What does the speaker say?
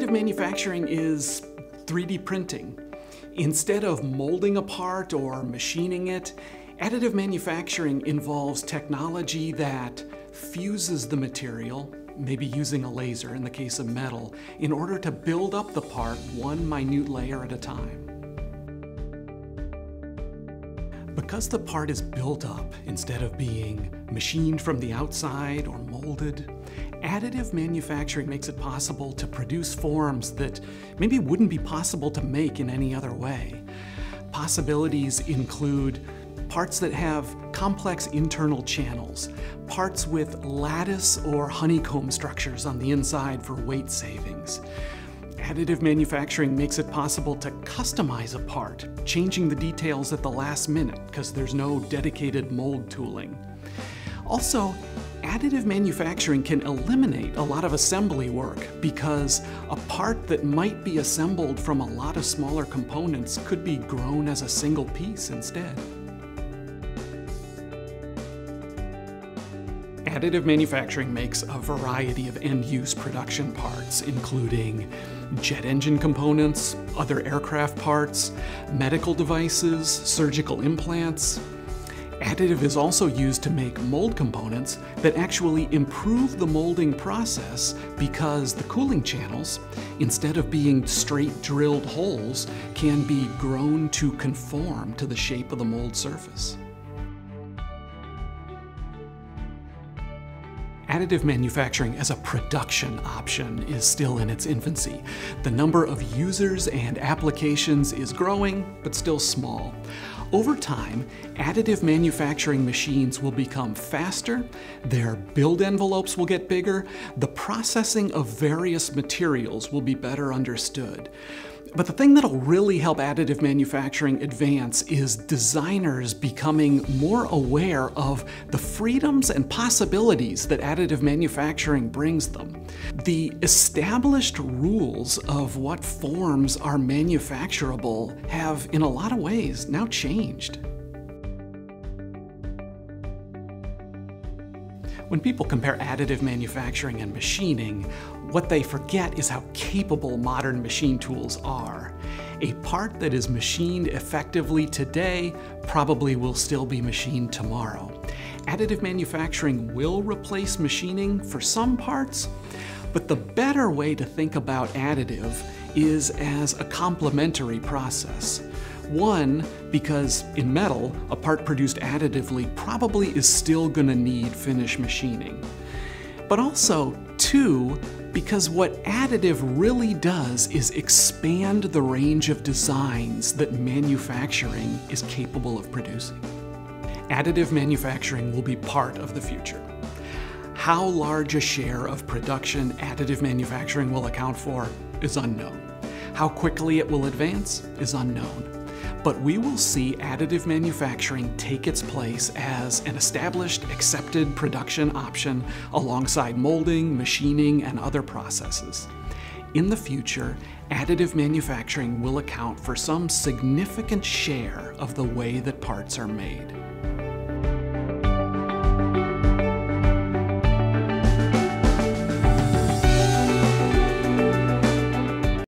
additive manufacturing is 3D printing. Instead of molding a part or machining it, additive manufacturing involves technology that fuses the material, maybe using a laser in the case of metal, in order to build up the part one minute layer at a time. Because the part is built up instead of being machined from the outside or molded, additive manufacturing makes it possible to produce forms that maybe wouldn't be possible to make in any other way. Possibilities include parts that have complex internal channels, parts with lattice or honeycomb structures on the inside for weight savings, Additive manufacturing makes it possible to customize a part, changing the details at the last minute because there's no dedicated mold tooling. Also, additive manufacturing can eliminate a lot of assembly work because a part that might be assembled from a lot of smaller components could be grown as a single piece instead. Additive manufacturing makes a variety of end-use production parts, including jet engine components, other aircraft parts, medical devices, surgical implants. Additive is also used to make mold components that actually improve the molding process because the cooling channels, instead of being straight drilled holes, can be grown to conform to the shape of the mold surface. Additive manufacturing as a production option is still in its infancy. The number of users and applications is growing, but still small. Over time, additive manufacturing machines will become faster, their build envelopes will get bigger, the processing of various materials will be better understood. But the thing that'll really help additive manufacturing advance is designers becoming more aware of the freedoms and possibilities that additive manufacturing brings them. The established rules of what forms are manufacturable have, in a lot of ways, now changed. When people compare additive manufacturing and machining, what they forget is how capable modern machine tools are. A part that is machined effectively today probably will still be machined tomorrow. Additive manufacturing will replace machining for some parts, but the better way to think about additive is as a complementary process. One, because in metal, a part produced additively probably is still going to need finish machining. But also, two, because what additive really does is expand the range of designs that manufacturing is capable of producing. Additive manufacturing will be part of the future. How large a share of production additive manufacturing will account for is unknown. How quickly it will advance is unknown but we will see additive manufacturing take its place as an established, accepted production option alongside molding, machining, and other processes. In the future, additive manufacturing will account for some significant share of the way that parts are made.